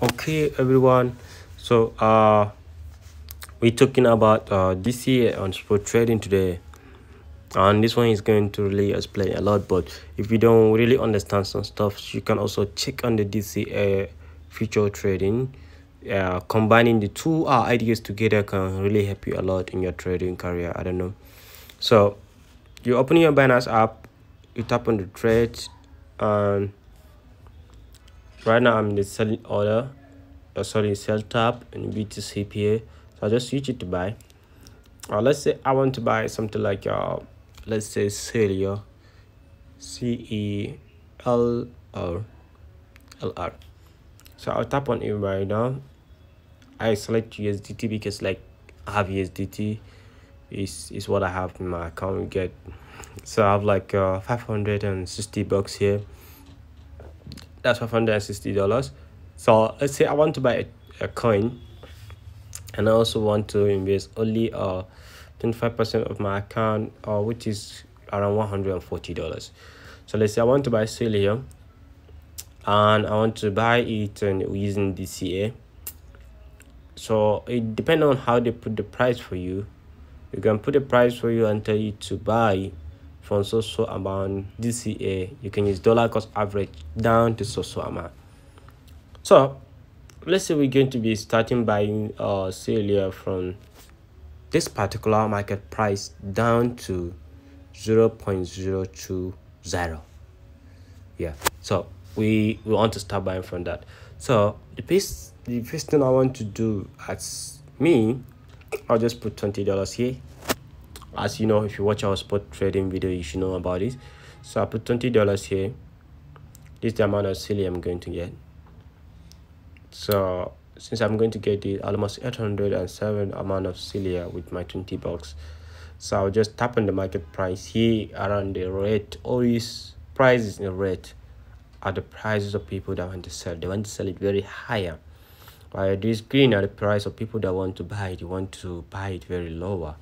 okay everyone. So uh we're talking about uh dca on spot trading today. And this one is going to really explain a lot but if you don't really understand some stuff you can also check on the dca future trading. Uh combining the two uh, ideas together can really help you a lot in your trading career. I don't know. So you open your binance app you tap on the trade and right now i'm in the selling order uh, sorry sell tab in btc so i'll just switch it to buy. Uh, let's say i want to buy something like uh let's say celia c-e-l-r so i'll tap on it right now. I select usdt because like i have usdt is is what i have in my account. Get so i have like uh 560 bucks here that's 560 dollars. So let's say i want to buy a, a coin and i also want to invest only uh 25 percent of my account uh which is around 140 dollars. So let's say i want to buy Celium and i want to buy it and using dca so it depends on how they put the price for you. You can put a price for you and tell you to buy from so so amount dca you can use dollar cost average down to so so amount. So let's say we're going to be starting buying uh Celia from this particular market price down to 0 0.020 yeah so we we want to start buying from that. So the first the first thing i want to do as me i'll just put 20 dollars here as you know if you watch our spot trading video you should know about it. So i put 20 dollars here. This is the amount of silly i'm going to get. So since i'm going to get the almost 807 amount of cilia with my 20 bucks. So i'll just tap on the market price here around the rate. All these prices in the rate are the prices of people that want to sell. They want to sell it very higher. While this green are the price of people that want to buy it. They want to buy it very lower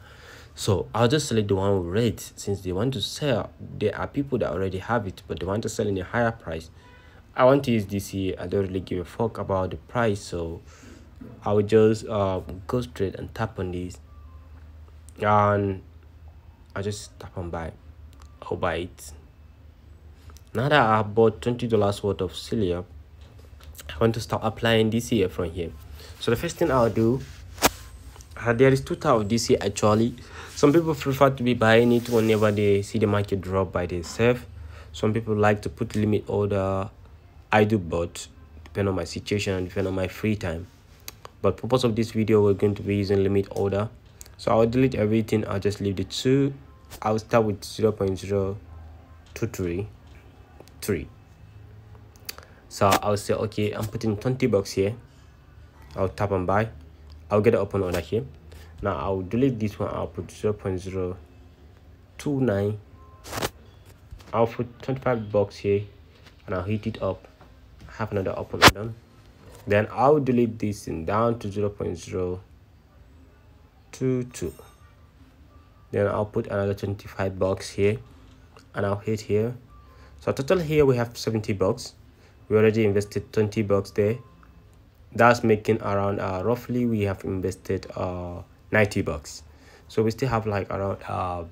so i'll just select the one with rate since they want to sell there are people that already have it but they want to sell in a higher price I want to use DC. I don't really give a fuck about the price, so I will just uh, go straight and tap on this, and I just tap on buy. I'll buy it. Now that I bought twenty dollars worth of Celia, I want to start applying DC from here. So the first thing I'll do, Uh, there is two type of DC actually. Some people prefer to be buying it whenever they see the market drop by themselves. Some people like to put limit order. I do both depend on my situation and depend on my free time. But purpose of this video we're going to be using limit order. So I'll delete everything. I'll just leave the two. I'll start with 0 0.023 3 so I'll say okay I'm putting 20 bucks here. I'll tap on buy I'll get an open order here. Now I'll delete this one. I'll put 0 0.029 I'll put 25 bucks here and I'll heat it up. Have another open done. Then I'll delete this in down to 0 0.022 then I'll put another 25 bucks here and I'll hit here. So total here we have 70 bucks. We already invested 20 bucks there that's making around uh, roughly we have invested uh 90 bucks. So we still have like around uh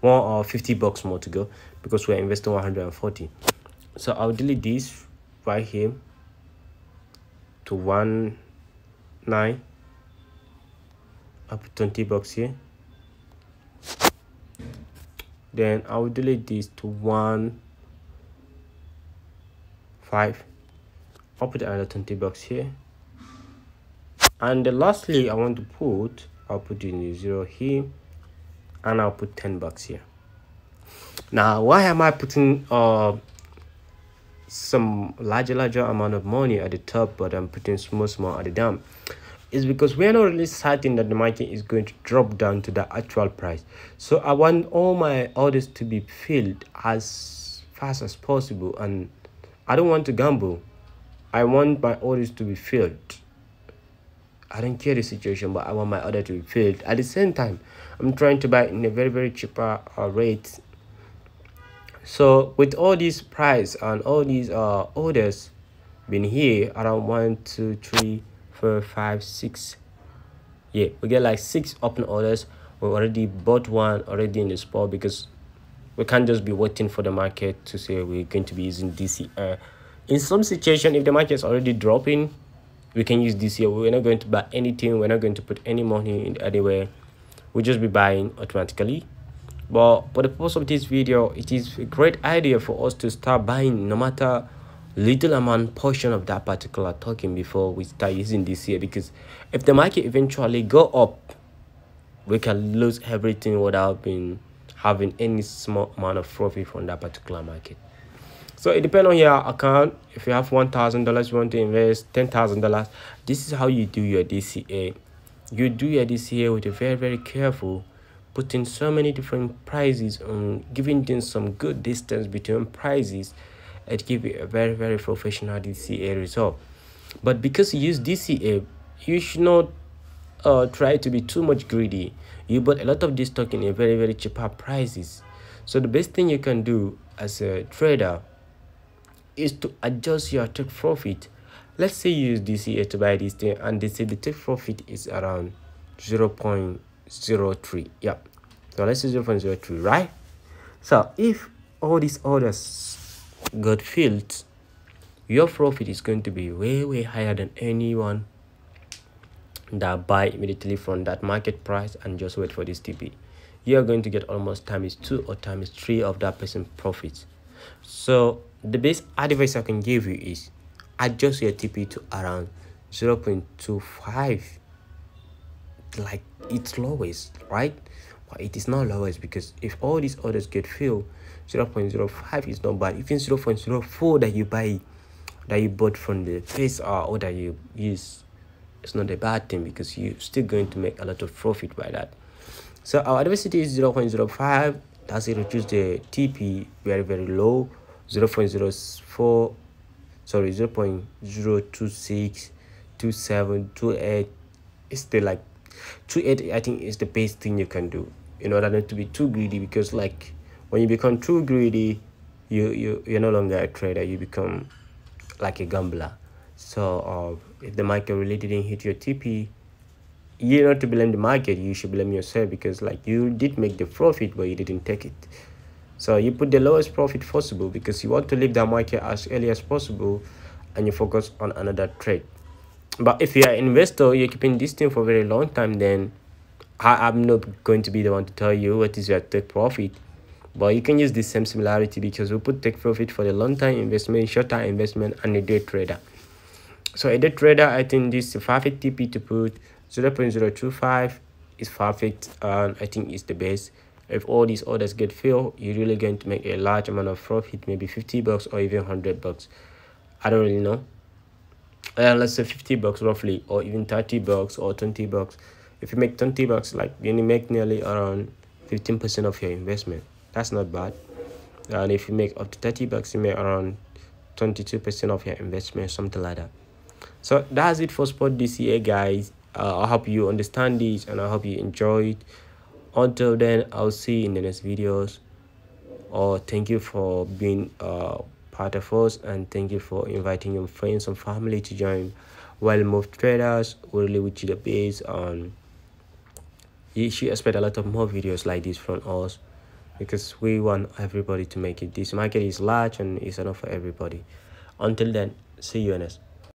one or 50 bucks more to go because we're investing 140 so i'll delete this right here to one nine. Up 20 bucks here. Then i'll delete this to one five i'll put another 20 bucks here. And lastly i want to put i'll put in zero here and i'll put 10 bucks here. Now why am i putting uh some larger larger amount of money at the top but i'm putting small small at the down? Is because we're not really certain that the market is going to drop down to the actual price. So i want all my orders to be filled as fast as possible and i don't want to gamble i want my orders to be filled. I don't care the situation but i want my order to be filled. At the same time i'm trying to buy in a very very cheaper uh, rate. So with all these price and all these uh orders been here around one two three four five six. Yeah we get like six open orders. We already bought one already in the spot because we can't just be waiting for the market to say we're going to be using DCA. In some situation, if the market is already dropping, we can use DCA. We're not going to buy anything. We're not going to put any money in anywhere. We'll just be buying automatically. But for the purpose of this video, it is a great idea for us to start buying no matter little amount portion of that particular token before we start using DCA because if the market eventually go up, we can lose everything without being having any small amount of profit from that particular market so it depends on your account. If you have one thousand dollars you want to invest ten thousand dollars this is how you do your dca you do your dca with a very very careful putting so many different prices on giving them some good distance between prices it give you a very very professional dca result. But because you use dca you should not uh, try to be too much greedy. You bought a lot of this stock in a very very cheaper prices. So the best thing you can do as a trader is to adjust your take profit let's say you use dca to buy this thing and they say the take profit is around 0 0.03 yeah so let's say 0 0.03 right so if all these orders got filled your profit is going to be way way higher than anyone that buy immediately from that market price and just wait for this TP. You are going to get almost times two or times three of that person profit. So the best advice I can give you is adjust your TP to around 0 0.25 like it's lowest right? But it is not lowest because if all these orders get filled 0 0.05 is not bad. Even 0 0.04 that you buy that you bought from the face or that you use it's not a bad thing because you're still going to make a lot of profit by that. So our adversity is 0 0.05 that's it reduce the tp very very low 0 0.04 sorry 0 0.026 27 28 it's still like 28 i think is the best thing you can do in order not to be too greedy because like when you become too greedy you you you're no longer a trader you become like a gambler so uh, if the market really didn't hit your TP, you're not to blame the market. You should blame yourself because like you did make the profit, but you didn't take it. So you put the lowest profit possible because you want to leave the market as early as possible and you focus on another trade. But if you are an investor, you're keeping this thing for a very long time, then I, I'm not going to be the one to tell you what is your take profit. But you can use the same similarity because we put take profit for the long time investment, short time investment, and a day trader so a day trader i think this perfect tp to put 0 0.025 is perfect and i think it's the best if all these orders get filled you're really going to make a large amount of profit maybe 50 bucks or even 100 bucks. I don't really know. Uh, let's say 50 bucks roughly or even 30 bucks or 20 bucks. If you make 20 bucks like you make nearly around 15 percent of your investment. That's not bad. And if you make up to 30 bucks you make around 22 percent of your investment something like that. So that's it for spot dca guys. Uh, i hope you understand this and i hope you enjoy it until then i'll see you in the next videos. Or thank you for being uh, part of us and thank you for inviting your friends and family to join Whale Moves Traders. Really with you the base on you should expect a lot of more videos like this from us because we want everybody to make it. This market is large and it's enough for everybody. Until then see you next